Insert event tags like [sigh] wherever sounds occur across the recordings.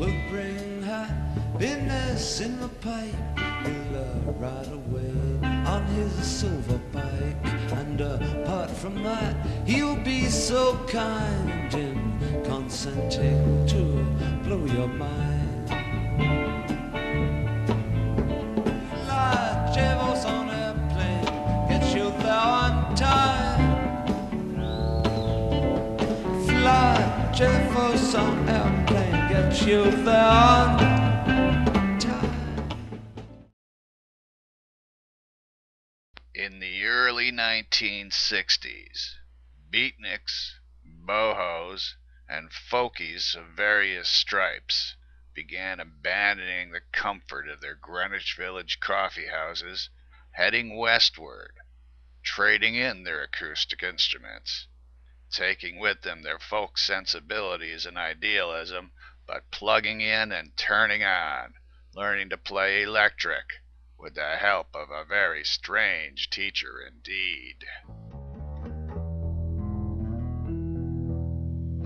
Will bring happiness in the pipe. He'll ride away on his silver bike. And apart from that, he'll be so kind in consenting to blow your mind. Fly, In the early 1960s, beatniks, bohos, and folkies of various stripes began abandoning the comfort of their Greenwich Village coffee houses, heading westward, trading in their acoustic instruments, taking with them their folk sensibilities and idealism, but plugging in and turning on, learning to play electric with the help of a very strange teacher indeed.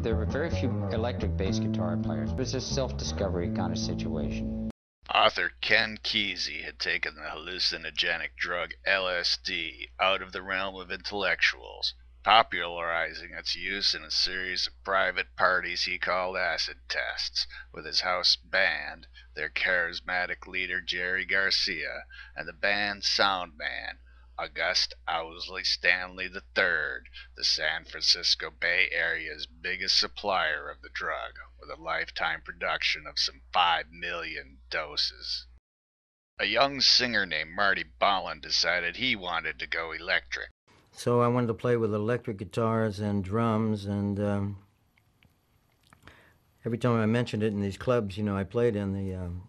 There were very few electric bass guitar players. It was a self-discovery kind of situation. Author Ken Kesey had taken the hallucinogenic drug LSD out of the realm of intellectuals, popularizing its use in a series of private parties he called acid tests, with his house band, their charismatic leader Jerry Garcia, and the band's sound man, August Owsley Stanley III, the San Francisco Bay Area's biggest supplier of the drug, with a lifetime production of some 5 million doses. A young singer named Marty Balin decided he wanted to go electric. So I wanted to play with electric guitars and drums, and um, every time I mentioned it in these clubs, you know, I played in, the um,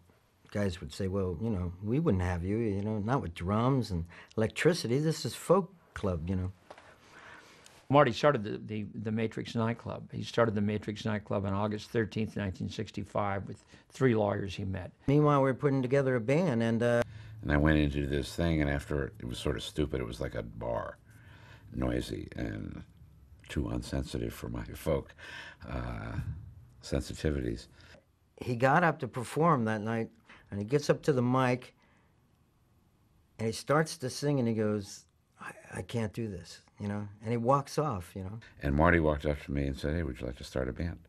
guys would say, "Well, you know, we wouldn't have you, you know, not with drums and electricity. This is folk club, you know." Marty started the, the, the Matrix nightclub. He started the Matrix nightclub on August 13th, 1965, with three lawyers he met. Meanwhile, we were putting together a band, and uh, And I went into this thing, and after it was sort of stupid. It was like a bar, noisy and too unsensitive for my folk uh, sensitivities. he got up to perform that night, and he gets up to the mic, and he starts to sing, and he goes, "I, I can't do this," you know, and he walks off, you know. And Marty walked up to me and said, "Hey, would you like to start a band?"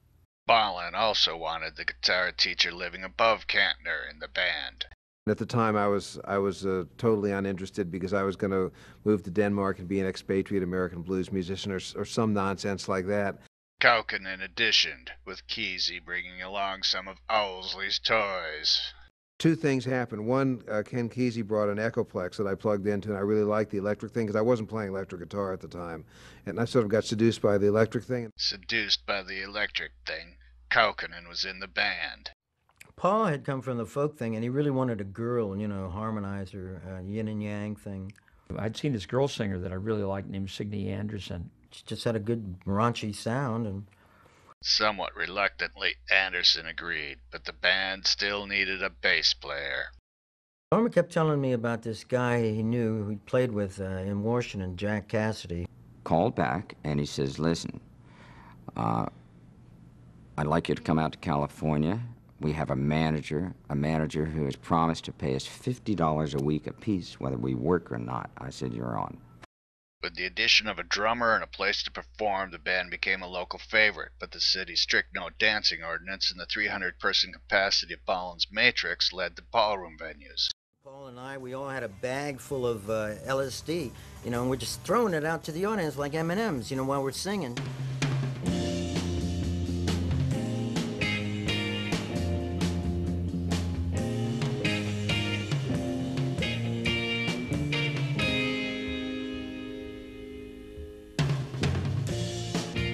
Balin also wanted the guitar teacher living above Kantner in the band. At the time, I was I was uh, totally uninterested because I was going to move to Denmark and be an expatriate American blues musician or, or some nonsense like that. Kaukonen auditioned, with Kesey bringing along some of Owsley's toys. Two things happened. One, uh, Ken Kesey brought an Echoplex that I plugged into, and I really liked the electric thing because I wasn't playing electric guitar at the time, and I sort of got seduced by the electric thing. Seduced by the electric thing, Kaukonen was in the band. Paul had come from the folk thing, and he really wanted a girl, you know, harmonizer, uh, yin and yang thing. I'd seen this girl singer that I really liked named Signe Anderson. She just had a good raunchy sound, and Somewhat reluctantly, Anderson agreed, but the band still needed a bass player. Jorma kept telling me about this guy he knew who he played with uh, in Washington, Jack Casady. Called back and he says, "Listen, uh, I'd like you to come out to California. We have a manager, a manager who has promised to pay us fifty dollars a week apiece, whether we work or not." I said, "You're on." With the addition of a drummer and a place to perform, the band became a local favorite, but the city's strict no dancing ordinance and the 300 person capacity of Balin's Matrix led to ballroom venues. Paul and I, we all had a bag full of uh, LSD, you know, and we're just throwing it out to the audience like M&Ms, you know, while we're singing.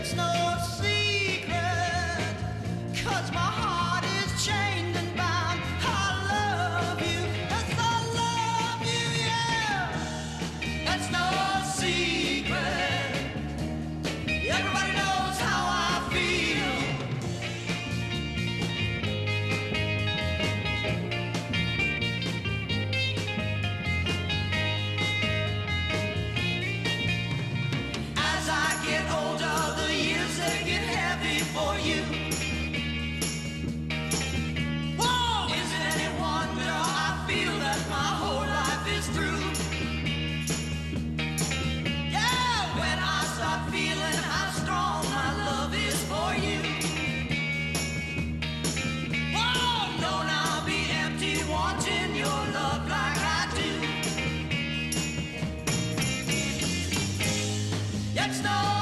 It's no no door.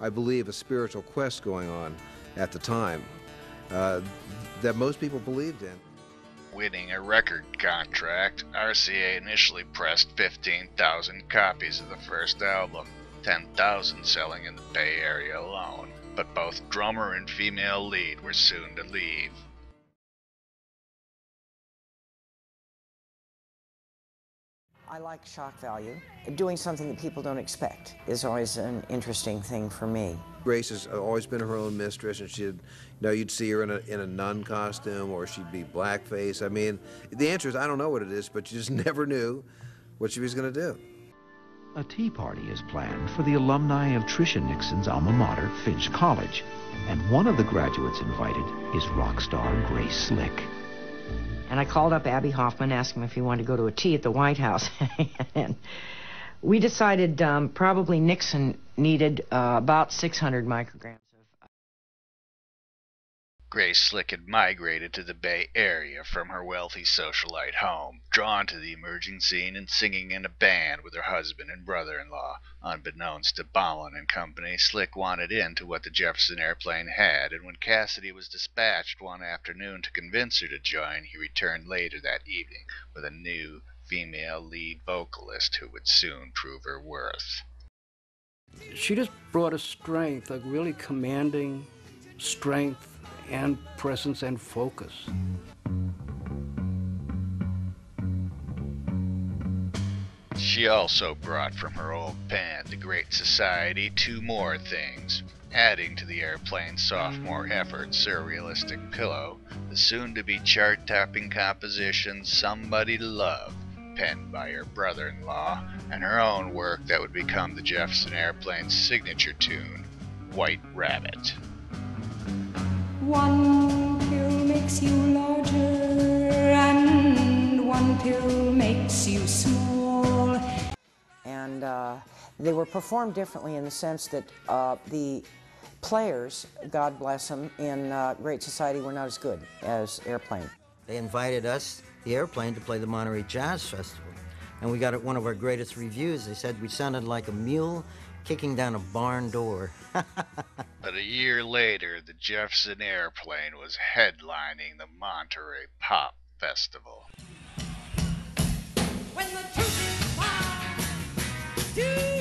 I believe, a spiritual quest going on at the time uh, that most people believed in. Winning a record contract, RCA initially pressed 15,000 copies of the first album, 10,000 selling in the Bay Area alone. But both drummer and female lead were soon to leave. I like shock value. Doing something that people don't expect is always an interesting thing for me. Grace has always been her own mistress, and she'd, you know, you'd see her in a, in a nun costume or she'd be blackface. I mean, the answer is I don't know what it is, but you just [laughs] never knew what she was going to do. A tea party is planned for the alumni of Tricia Nixon's alma mater, Finch College, and one of the graduates invited is rock star Grace Slick. And I called up Abbie Hoffman, asked him if he wanted to go to a tea at the White House. [laughs] and we decided um, probably Nixon needed uh, about 600 micrograms. Grace Slick had migrated to the Bay Area from her wealthy socialite home, drawn to the emerging scene and singing in a band with her husband and brother-in-law. Unbeknownst to Balin and Company, Slick wanted into what the Jefferson Airplane had, and when Casady was dispatched one afternoon to convince her to join, he returned later that evening with a new female lead vocalist who would soon prove her worth. She just brought a strength, a really commanding strength and presence and focus. She also brought from her old band, The Great Society, two more things. Adding to the airplane's sophomore effort, Surrealistic Pillow, the soon to be chart topping composition Somebody to Love, penned by her brother in law, and her own work that would become the Jefferson Airplane's signature tune, White Rabbit. One pill makes you larger, and one pill makes you small. And uh, they were performed differently in the sense that uh, the players, God bless them, in uh, Great Society were not as good as Airplane. They invited us, the airplane, to play the Monterey Jazz Festival. And we got one of our greatest reviews. They said we sounded like a mule kicking down a barn door. But a year later, the Jefferson Airplane was headlining the Monterey Pop Festival. When the truth is